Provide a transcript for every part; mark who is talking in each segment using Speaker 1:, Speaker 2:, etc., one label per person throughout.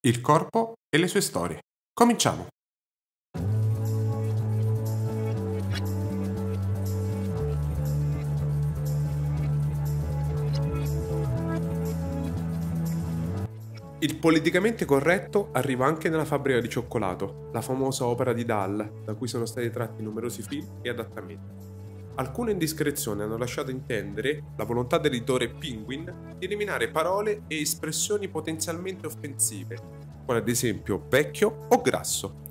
Speaker 1: il corpo e le sue storie. Cominciamo! Il politicamente corretto arriva anche nella fabbrica di cioccolato, la famosa opera di Dahl, da cui sono stati tratti numerosi film e adattamenti. Alcune indiscrezioni hanno lasciato intendere la volontà dell'editore Penguin di eliminare parole e espressioni potenzialmente offensive, come ad esempio vecchio o grasso.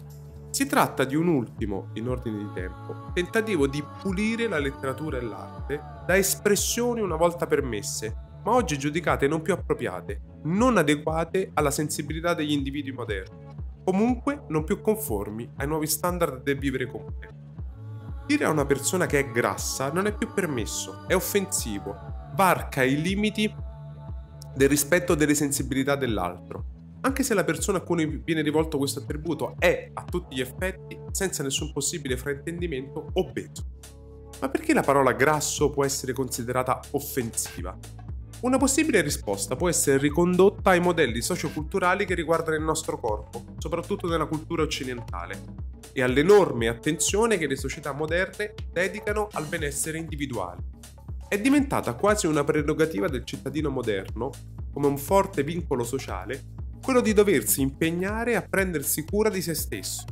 Speaker 1: Si tratta di un ultimo, in ordine di tempo, tentativo di pulire la letteratura e l'arte da espressioni una volta permesse ma oggi giudicate non più appropriate, non adeguate alla sensibilità degli individui moderni, comunque non più conformi ai nuovi standard del vivere comune. Dire a una persona che è grassa non è più permesso, è offensivo, varca i limiti del rispetto delle sensibilità dell'altro, anche se la persona a cui viene rivolto questo attributo è a tutti gli effetti, senza nessun possibile fraintendimento, obeso. Ma perché la parola grasso può essere considerata offensiva? Una possibile risposta può essere ricondotta ai modelli socioculturali che riguardano il nostro corpo, soprattutto nella cultura occidentale, e all'enorme attenzione che le società moderne dedicano al benessere individuale. È diventata quasi una prerogativa del cittadino moderno, come un forte vincolo sociale, quello di doversi impegnare a prendersi cura di se stesso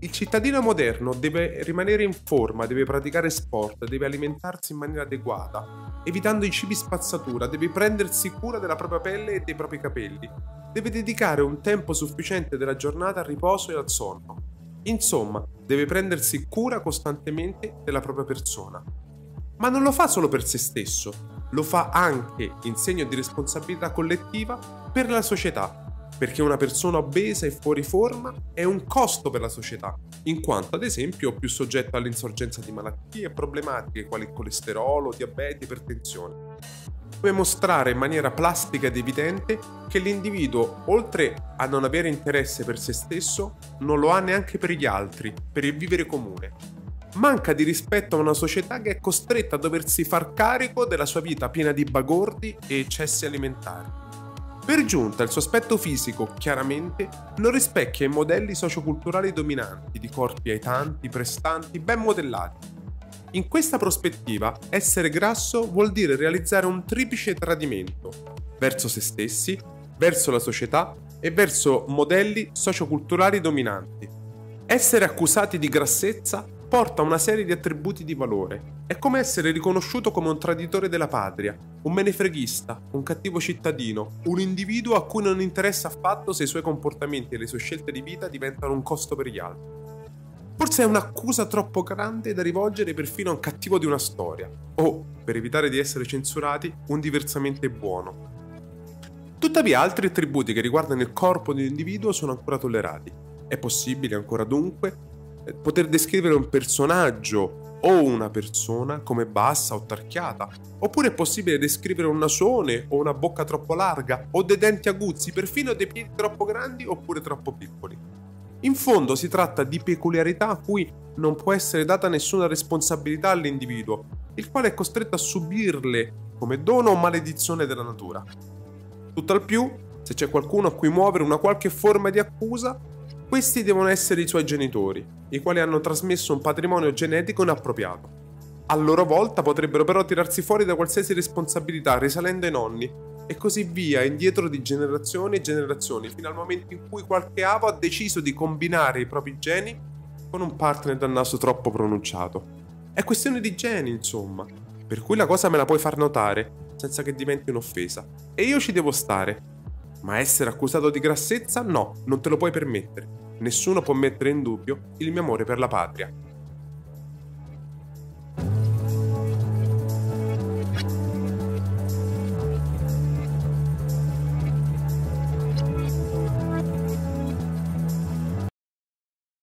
Speaker 1: il cittadino moderno deve rimanere in forma, deve praticare sport, deve alimentarsi in maniera adeguata, evitando i cibi spazzatura, deve prendersi cura della propria pelle e dei propri capelli, deve dedicare un tempo sufficiente della giornata al riposo e al sonno. Insomma, deve prendersi cura costantemente della propria persona. Ma non lo fa solo per se stesso, lo fa anche in segno di responsabilità collettiva per la società perché una persona obesa e fuori forma è un costo per la società, in quanto ad esempio più soggetto all'insorgenza di malattie e problematiche quali colesterolo, diabete, ipertensione. Puoi mostrare in maniera plastica ed evidente che l'individuo, oltre a non avere interesse per se stesso, non lo ha neanche per gli altri, per il vivere comune. Manca di rispetto a una società che è costretta a doversi far carico della sua vita piena di bagordi e eccessi alimentari. Per giunta il suo aspetto fisico, chiaramente, non rispecchia i modelli socioculturali dominanti di corpi aitanti, prestanti, ben modellati. In questa prospettiva, essere grasso vuol dire realizzare un triplice tradimento verso se stessi, verso la società e verso modelli socioculturali dominanti. Essere accusati di grassezza porta una serie di attributi di valore. È come essere riconosciuto come un traditore della patria, un menefreghista, un cattivo cittadino, un individuo a cui non interessa affatto se i suoi comportamenti e le sue scelte di vita diventano un costo per gli altri. Forse è un'accusa troppo grande da rivolgere perfino a un cattivo di una storia, o, per evitare di essere censurati, un diversamente buono. Tuttavia altri attributi che riguardano il corpo di un individuo sono ancora tollerati. È possibile ancora dunque poter descrivere un personaggio o una persona come bassa o tarchiata, oppure è possibile descrivere un nasone o una bocca troppo larga, o dei denti aguzzi, perfino dei piedi troppo grandi oppure troppo piccoli. In fondo si tratta di peculiarità a cui non può essere data nessuna responsabilità all'individuo, il quale è costretto a subirle come dono o maledizione della natura. Tutt'al più, se c'è qualcuno a cui muovere una qualche forma di accusa, questi devono essere i suoi genitori, i quali hanno trasmesso un patrimonio genetico inappropriato. A loro volta potrebbero però tirarsi fuori da qualsiasi responsabilità risalendo ai nonni e così via indietro di generazioni e generazioni fino al momento in cui qualche avo ha deciso di combinare i propri geni con un partner dal naso troppo pronunciato. È questione di geni, insomma, per cui la cosa me la puoi far notare senza che diventi un'offesa. E io ci devo stare, ma essere accusato di grassezza no, non te lo puoi permettere. Nessuno può mettere in dubbio il mio amore per la patria.